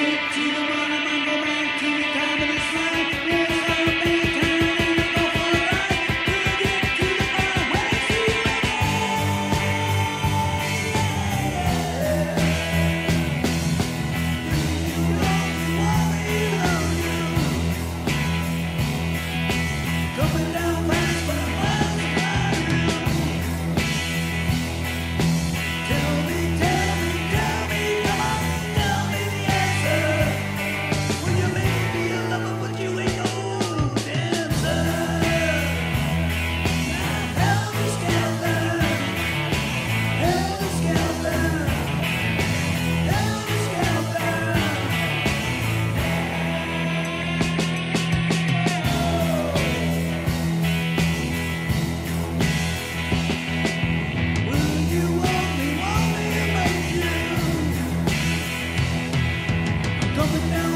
it to the coming down.